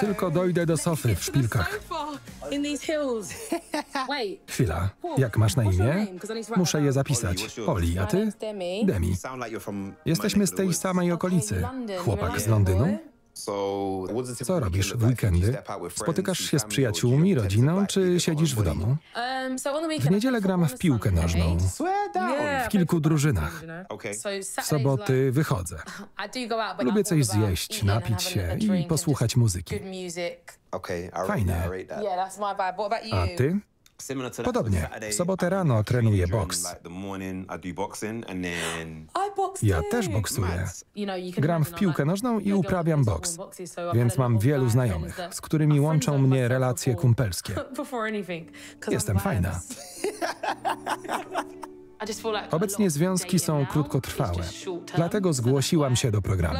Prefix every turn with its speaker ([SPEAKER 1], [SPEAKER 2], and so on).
[SPEAKER 1] Tylko dojdę do sofy w szpilkach. Chwila. Jak masz na imię? Muszę je zapisać. Oli, a ty?
[SPEAKER 2] Demi.
[SPEAKER 1] Demi. Jesteśmy z tej samej okolicy. Chłopak z Londynu? Co robisz w weekendy? Spotykasz się z przyjaciółmi, rodziną, czy siedzisz w domu? W niedzielę gram w piłkę nożną. W kilku drużynach. W soboty wychodzę. Lubię coś zjeść, napić się i posłuchać muzyki.
[SPEAKER 2] You?
[SPEAKER 1] A ty? Podobnie. W sobotę rano trenuję boks. Ja też boksuję. Gram w piłkę nożną i uprawiam boks. Więc mam wielu znajomych, z którymi łączą mnie relacje kumpelskie. Jestem fajna. Obecnie związki są krótkotrwałe. Dlatego zgłosiłam się do programu.